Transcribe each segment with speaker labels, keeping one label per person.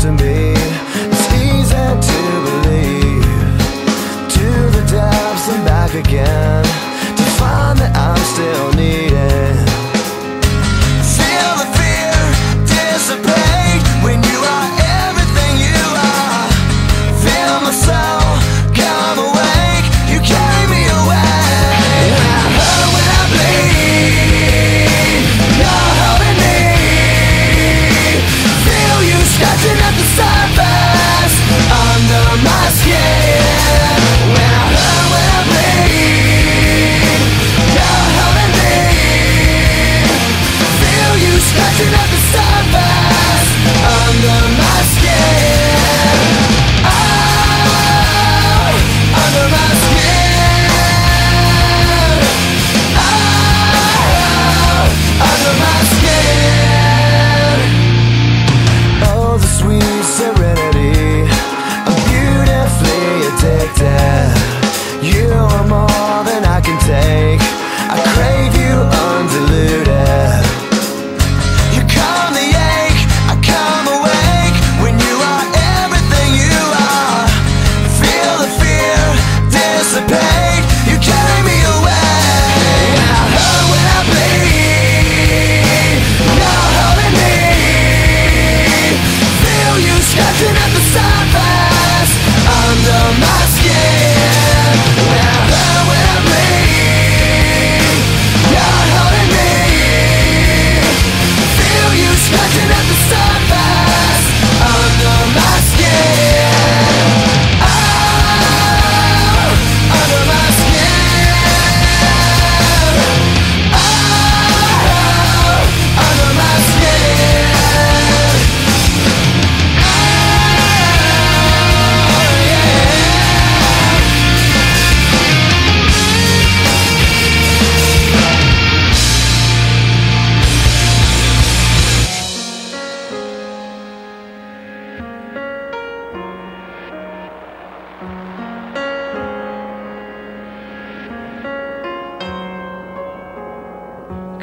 Speaker 1: to me.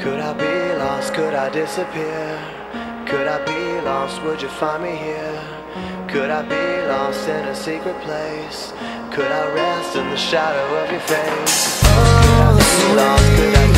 Speaker 1: Could I be lost? Could I disappear? Could I be lost? Would you find me here? Could I be lost in a secret place? Could I rest in the shadow of your face? Could I be lost? Could I